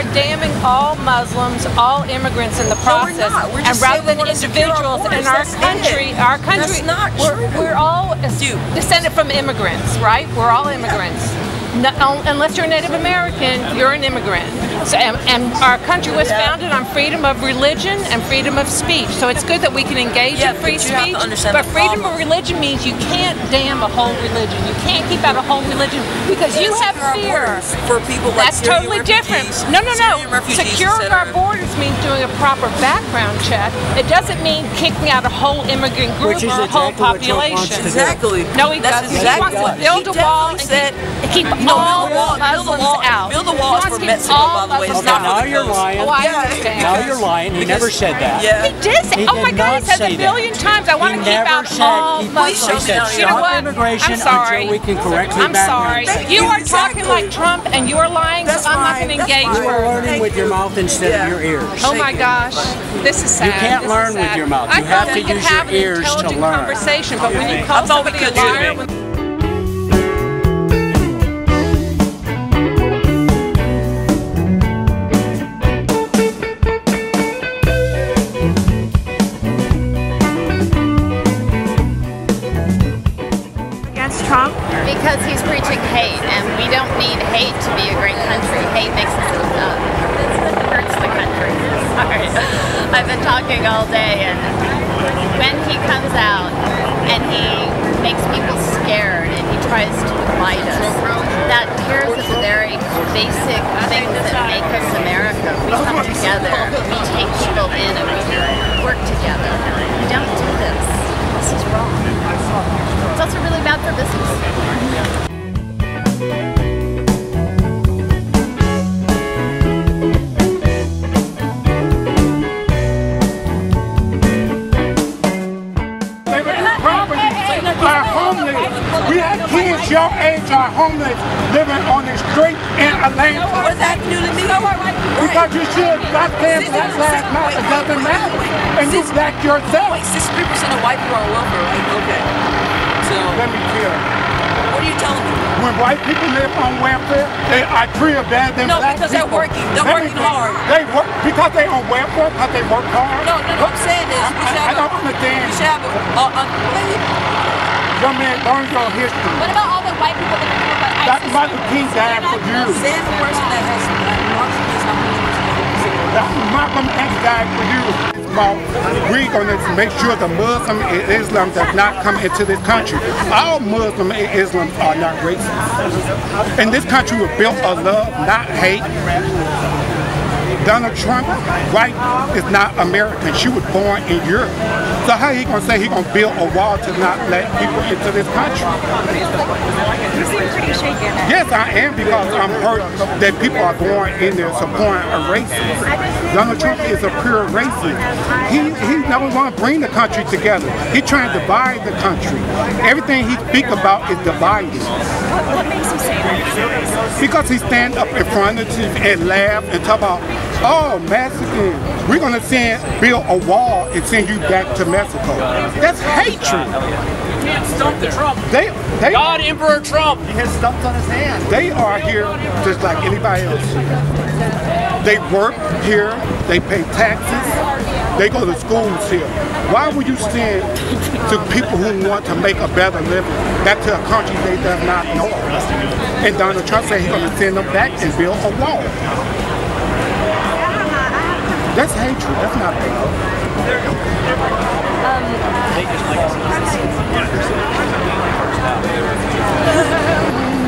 are damning all Muslims, all immigrants in the No, we're process. We're and rather than wanna secure our individuals in our That's country, it. our country, That's not we're, true. we're all descended from immigrants, right? We're all immigrants. No, unless you're a Native American, you're an immigrant. So, and, and our country was founded on freedom of religion and freedom of speech. So it's good that we can engage Yeah, in free but you have to speech. but freedom problem. of religion means you can't damn a whole religion. You can't keep out a whole religion because you have Secure fear. For people like That's Syrian totally refugees, different. No, no, no. Securing our borders means doing a proper background check. It doesn't mean kicking out a whole immigrant group Which is or a whole exactly what Trump wants population. to do. Exactly. No, he That's doesn't. He wants to what- build he a wall and said, keep, keep you know, all build a wall, build a Muslims wall, out. build a He wall wants for Mexico, all by the way. It's not now the you're coast. lying. Oh, I Yeah. understand. Now you're lying. He never said that. Yeah. He did say, He oh my God, he said say a billion that. times, I want to keep never out said all keep- Please show Muslims. me He said down You know what? immigration I'm sorry. until we can correctly I'm sorry. You you, are talking like Trump and you are lying, That's so I'm not going to engage. You are learning with your mouth instead of your ears. Oh my gosh, this is sad. You can't learn with your mouth. You have thought to we could use your have an ears to intelligent learn. conversation, but when you I call thought we somebody a liar, Because he's preaching hate, and we don't need hate to be a great country. Hate makes us uh, hurts the country. Sorry, I've been talking all day, and when he comes out and he makes people scared and he tries to divide us, that tears at the very basic things that make us America. We come together, we take people in, and we work together. We don't do this. This is wrong. It's also really bad for business. are homeless. We have kids your age are homeless living on the street in Atlanta. What does that do to me? Because you should black pants, black lives matter. It doesn't matter. And you black yourself. Wait, 63% of white people are on welfare, right? Okay. So, Let me tell you. what are you telling me? When white people live on welfare, they are treated better than No, black because they're people. working. They're Let working hard. They work because they on welfare, because they work hard. No, no, no, I'm saying this. We should I, I have don't a, understand. We should have a, uh, uh, wait. Young man, learn your history. What about all the white people that are about Dr. Martin King died for you. Say the person that has Malcolm X for you. We're going to make sure the Muslim and Islam does not come into this country. All Muslim and Islam are not racist. And this country was built of love, not hate. Donald Trump, white, is not American. She was born in Europe. So how he gonna say he gonna build a wall to not let people into this country? You seem pretty shaken. Yes, I am because I'm hurt that people are going in there supporting a racist. Donald Trump is a pure racist. He he never want to bring the country together. He trying to divide the country. Everything he speak about is divided. What, what makes you say that? Because he stand up in front of you and laugh and talk about, oh, Mexican, we're gonna send build a wall and send you back to Mexico. That's hatred. You can't stump the Trump. They they God, Emperor Trump. He has stumps on his hand. They are here just like anybody else. They work here, they pay taxes, they go to schools here. Why would you send to people who want to make a better living back to a country they does not know? And Donald Trump said he's going to send them back and build a wall. That's hatred. That's not love. We um,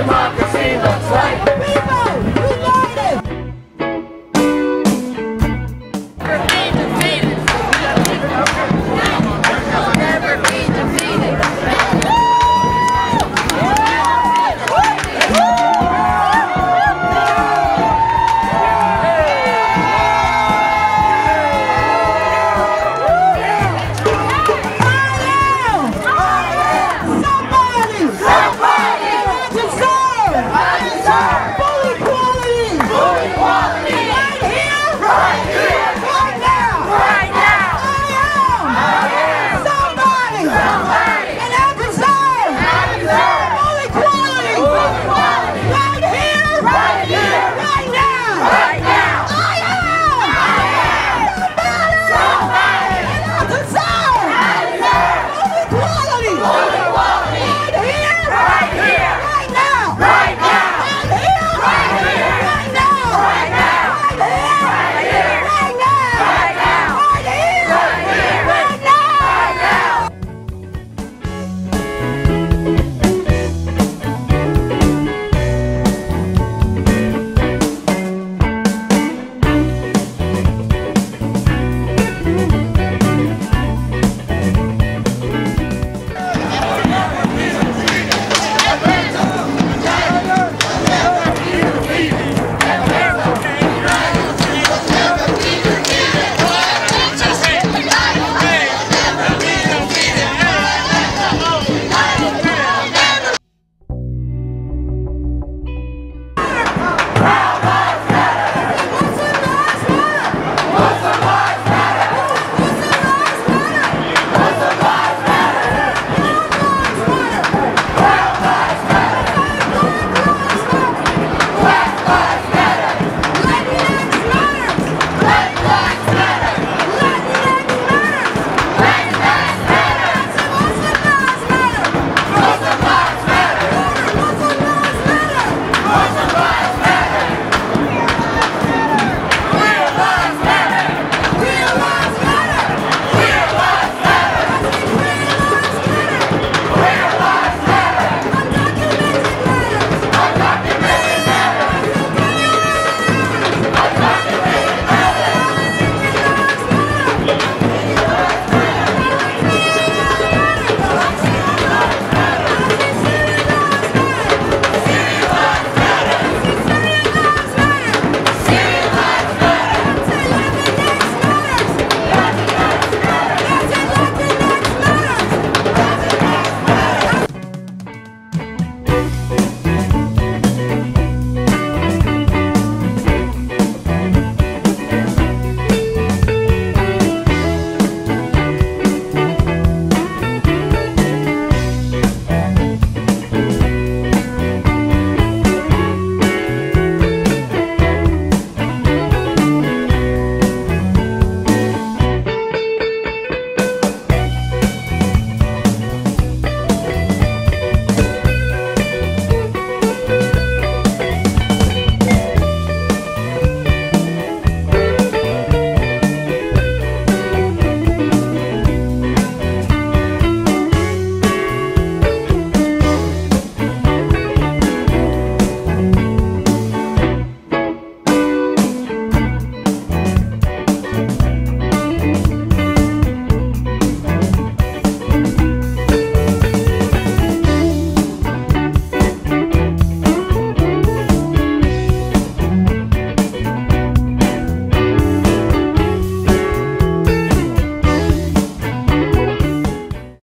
democracy looks.